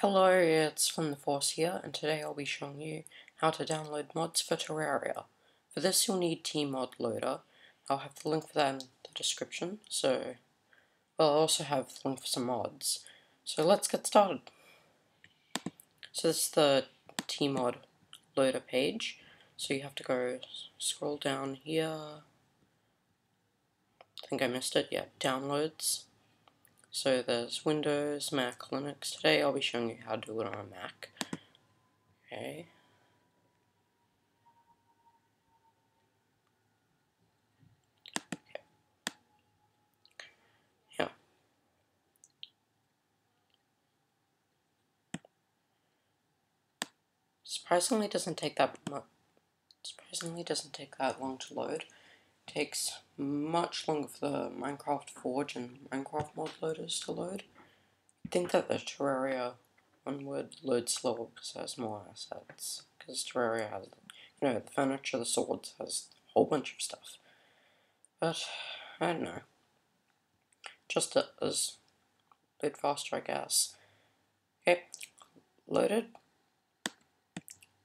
Hello, it's Flynn the Force here, and today I'll be showing you how to download mods for Terraria. For this you'll need Tmod Loader. I'll have the link for that in the description, so well, I'll also have the link for some mods. So let's get started. So this is the Tmod Loader page, so you have to go scroll down here. I think I missed it, yeah, downloads so there's Windows, Mac, Linux. Today I'll be showing you how to do it on a Mac. Okay. Yeah. Surprisingly doesn't take that much. Surprisingly doesn't take that long to load takes much longer for the Minecraft Forge and Minecraft mod loaders to load. I think that the Terraria one would load slower because it has more assets. Because Terraria has, you know, the furniture, the swords, has a whole bunch of stuff. But, I don't know. Just as load faster, I guess. Okay, loaded.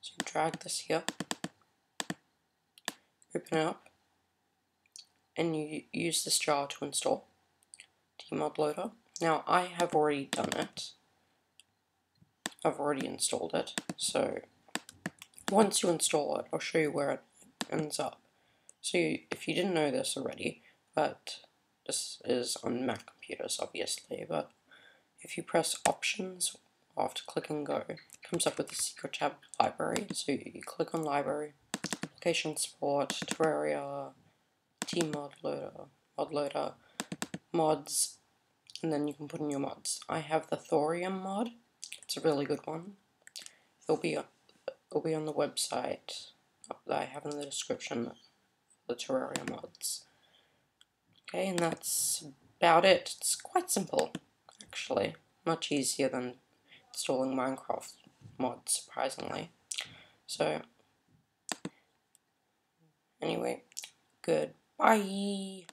So drag this here. Open it up and you use this jar to install Tmod Loader. Now I have already done it. I've already installed it, so once you install it, I'll show you where it ends up. So you, if you didn't know this already, but this is on Mac computers obviously, but if you press options after clicking go, it comes up with the secret tab library. So you click on library, application support, Terraria, uh, Tmod loader, mod loader, mods, and then you can put in your mods. I have the thorium mod. It's a really good one. It'll be it'll be on the website that I have in the description. The Terraria mods. Okay, and that's about it. It's quite simple, actually. Much easier than installing Minecraft mods, surprisingly. So, anyway, good. Bye.